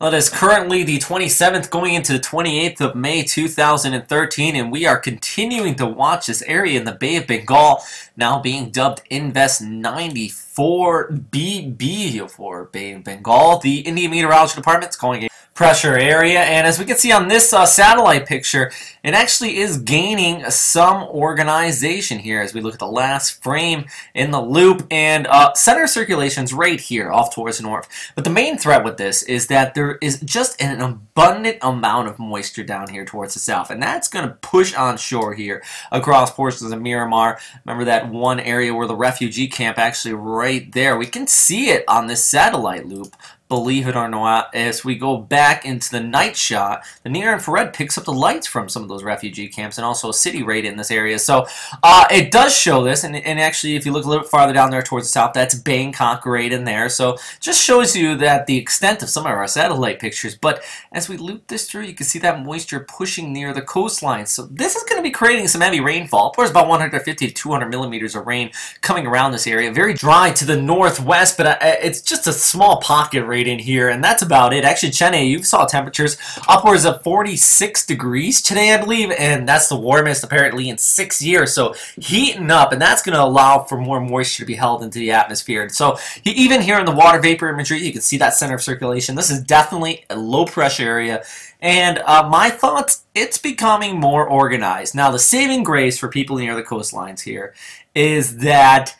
Well, it is currently the 27th going into the 28th of May 2013 and we are continuing to watch this area in the Bay of Bengal now being dubbed Invest 94BB for Bay of Bengal. The Indian Meteorology Department is calling it pressure area. And as we can see on this uh, satellite picture, it actually is gaining some organization here as we look at the last frame in the loop. And uh, center circulation's right here off towards the north. But the main threat with this is that there is just an abundant amount of moisture down here towards the south. And that's going to push onshore here across portions of Myanmar. Remember that one area where the refugee camp actually right there. We can see it on this satellite loop believe it or not, as we go back into the night shot, the near infrared picks up the lights from some of those refugee camps and also a city raid in this area. So uh, it does show this, and, and actually, if you look a little bit farther down there towards the south, that's Bangkok raid in there. So just shows you that the extent of some of our satellite pictures. But as we loop this through, you can see that moisture pushing near the coastline. So this is going to be creating some heavy rainfall. There's about 150 to 200 millimeters of rain coming around this area. Very dry to the northwest, but uh, it's just a small pocket right in here, and that's about it. Actually, Chennai, you saw temperatures upwards of 46 degrees today, I believe, and that's the warmest apparently in six years. So heating up, and that's going to allow for more moisture to be held into the atmosphere. So even here in the water vapor imagery, you can see that center of circulation. This is definitely a low pressure area. And uh, my thoughts, it's becoming more organized. Now, the saving grace for people near the coastlines here is that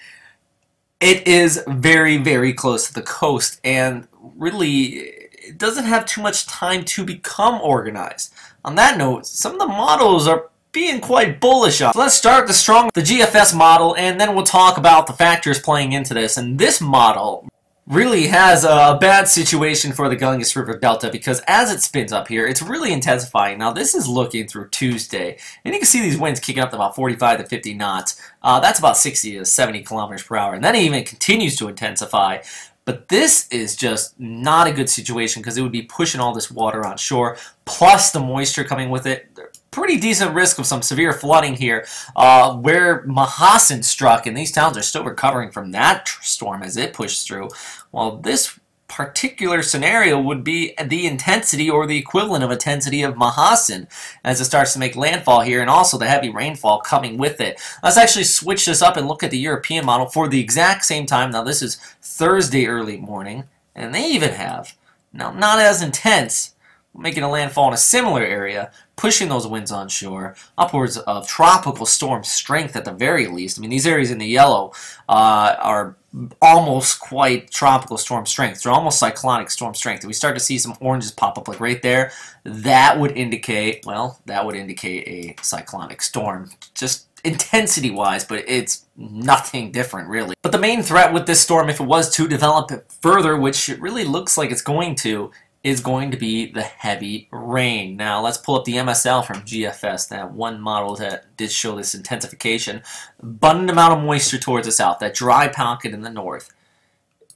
it is very, very close to the coast, and really doesn't have too much time to become organized. On that note, some of the models are being quite bullish on. So let's start the strong, the GFS model, and then we'll talk about the factors playing into this. And this model really has a bad situation for the Ganges River Delta because as it spins up here, it's really intensifying. Now this is looking through Tuesday, and you can see these winds kicking up to about 45 to 50 knots. Uh, that's about 60 to 70 kilometers per hour, and then it even continues to intensify. But this is just not a good situation because it would be pushing all this water on shore, plus the moisture coming with it. Pretty decent risk of some severe flooding here. Uh, where Mahasen struck, and these towns are still recovering from that storm as it pushed through. While this particular scenario would be the intensity or the equivalent of intensity of Mahasen as it starts to make landfall here and also the heavy rainfall coming with it. Let's actually switch this up and look at the European model for the exact same time. Now this is Thursday early morning and they even have, now not as intense, making a landfall in a similar area, pushing those winds onshore, upwards of tropical storm strength at the very least. I mean, these areas in the yellow uh, are almost quite tropical storm strength. They're almost cyclonic storm strength. If we start to see some oranges pop up like right there, that would indicate, well, that would indicate a cyclonic storm. Just intensity-wise, but it's nothing different, really. But the main threat with this storm, if it was to develop further, which it really looks like it's going to, is going to be the heavy rain. Now let's pull up the MSL from GFS, that one model that did show this intensification. Abundant amount of moisture towards the south, that dry pocket in the north.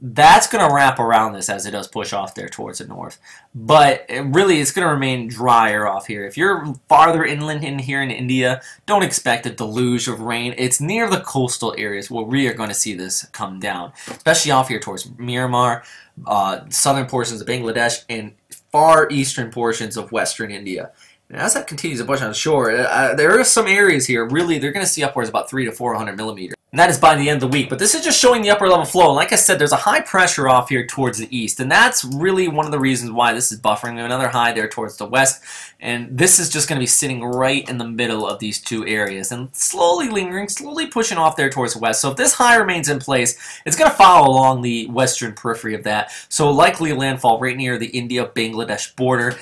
That's going to wrap around this as it does push off there towards the north. But it really, it's going to remain drier off here. If you're farther inland in here in India, don't expect a deluge of rain. It's near the coastal areas where we are going to see this come down, especially off here towards Myanmar, uh, southern portions of Bangladesh, and far eastern portions of western India. And as that continues to push on shore, uh, there are some areas here, really, they're going to see upwards about 3 to 400 millimeters. And that is by the end of the week. But this is just showing the upper level flow. And like I said, there's a high pressure off here towards the east. And that's really one of the reasons why this is buffering. Another high there towards the west. And this is just going to be sitting right in the middle of these two areas. And slowly lingering, slowly pushing off there towards the west. So if this high remains in place, it's going to follow along the western periphery of that. So likely landfall right near the India-Bangladesh border.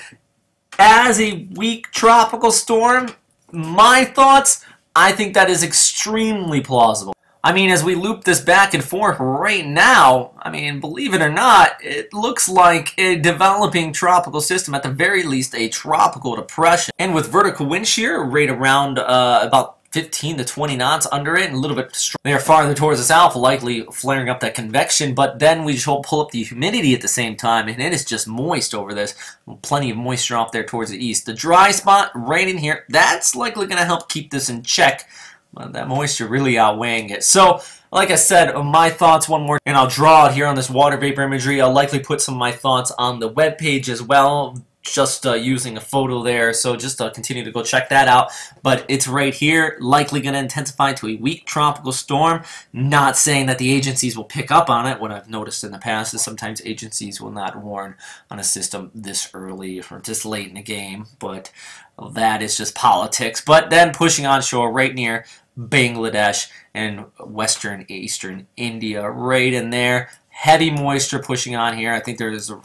As a weak tropical storm, my thoughts, I think that is extremely plausible. I mean, as we loop this back and forth right now, I mean, believe it or not, it looks like a developing tropical system, at the very least a tropical depression. And with vertical wind shear right around uh, about 15 to 20 knots under it and a little bit stronger. They are farther towards the south, likely flaring up that convection, but then we just pull up the humidity at the same time, and it is just moist over this. Plenty of moisture off there towards the east. The dry spot right in here, that's likely going to help keep this in check that moisture really outweighing it. So, like I said, my thoughts one more, and I'll draw it here on this water vapor imagery. I'll likely put some of my thoughts on the web page as well just uh, using a photo there, so just uh, continue to go check that out. But it's right here, likely going to intensify to a weak tropical storm. Not saying that the agencies will pick up on it. What I've noticed in the past is sometimes agencies will not warn on a system this early or this late in the game, but that is just politics. But then pushing onshore right near Bangladesh and western eastern India, right in there. Heavy moisture pushing on here. I think there's a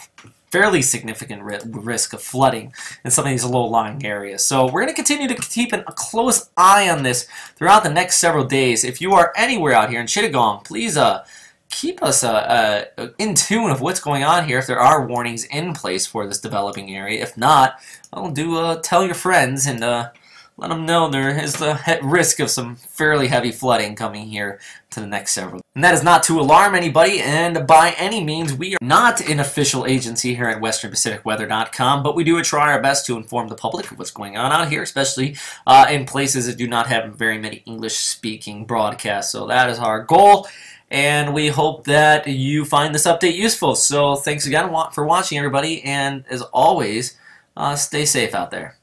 fairly significant risk of flooding in some of these low-lying areas. So we're going to continue to keep a close eye on this throughout the next several days. If you are anywhere out here in Chittagong, please uh, keep us uh, uh, in tune of what's going on here if there are warnings in place for this developing area. If not, I'll do uh, tell your friends and uh, let them know there is the risk of some fairly heavy flooding coming here to the next several. And that is not to alarm anybody, and by any means, we are not an official agency here at WesternPacificWeather.com, but we do try our best to inform the public of what's going on out here, especially uh, in places that do not have very many English-speaking broadcasts. So that is our goal and we hope that you find this update useful. So thanks again for watching, everybody, and as always, uh, stay safe out there.